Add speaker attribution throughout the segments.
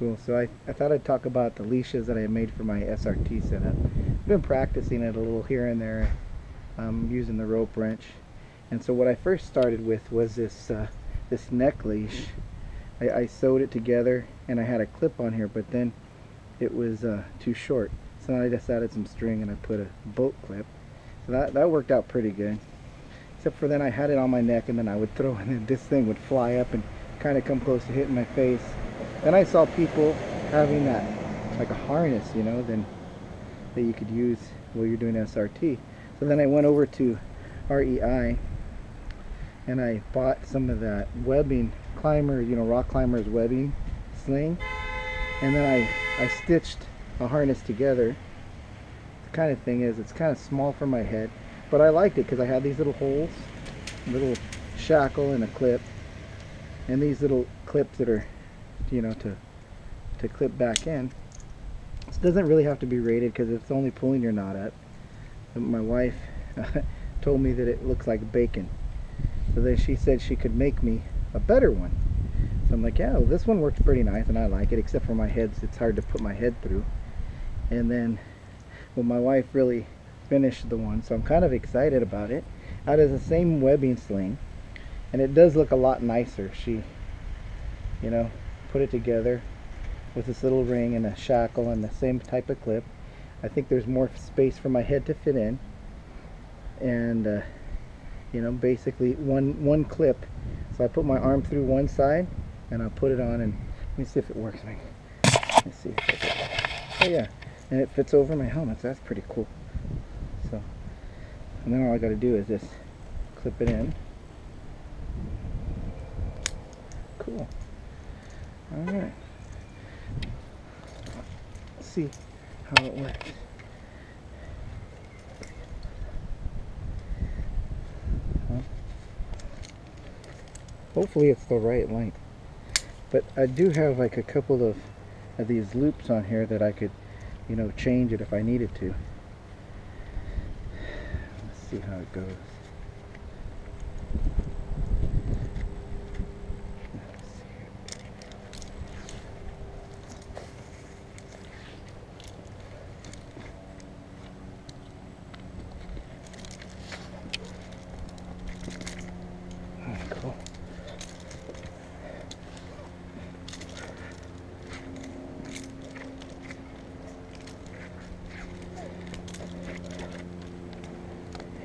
Speaker 1: Cool. So I, I thought I'd talk about the leashes that I made for my SRT setup. I've been practicing it a little here and there um, using the rope wrench. And so what I first started with was this uh, this neck leash. I, I, sewed it together and I had a clip on here, but then it was uh, too short. So I just added some string and I put a bolt clip. So that, that worked out pretty good. Except for then I had it on my neck and then I would throw and then this thing would fly up and kind of come close to hitting my face. Then I saw people having that like a harness, you know, then that you could use while you're doing SRT. So then I went over to REI and I bought some of that webbing climber, you know, rock climbers webbing sling. And then I, I stitched a harness together. The kind of thing is, it's kind of small for my head, but I liked it because I had these little holes, little shackle and a clip, and these little clips that are, you know, to to clip back in. This doesn't really have to be rated because it's only pulling your knot up. My wife told me that it looks like bacon. So then she said she could make me a better one. So I'm like, yeah, well, this one works pretty nice and I like it, except for my head, it's hard to put my head through. And then, well, my wife really finished the one, so I'm kind of excited about it. Out of the same webbing sling, and it does look a lot nicer. She, you know, put it together with this little ring and a shackle and the same type of clip. I think there's more space for my head to fit in. And, uh, you know, basically one, one clip. So I put my arm through one side and I'll put it on and let me see if it works. Let me see. Oh yeah, and it fits over my helmet, so that's pretty cool. So, and then all I got to do is just clip it in. Cool. All right. Let's see how it works. Hopefully it's the right length. But I do have like a couple of, of these loops on here that I could, you know, change it if I needed to. Let's see how it goes.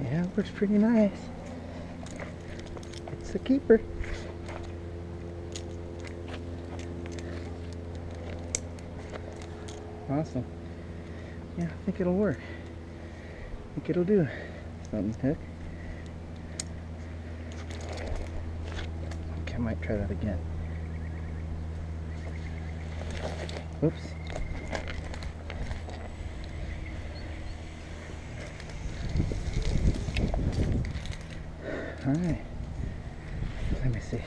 Speaker 1: Yeah, it looks pretty nice. It's a keeper. Awesome. Yeah, I think it'll work. I think it'll do. Something hook. Okay, I might try that again. Oops. All right. Let me see.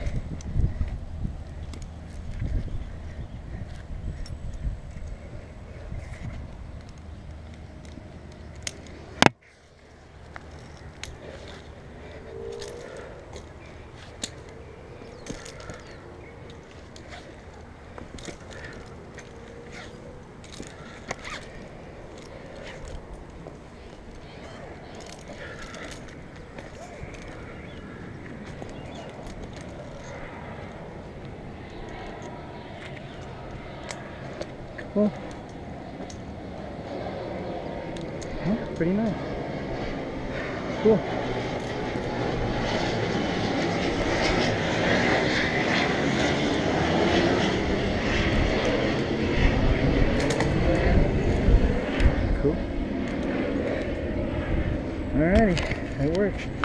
Speaker 1: Cool. Yeah, pretty nice. Cool. Cool. Alrighty, it worked.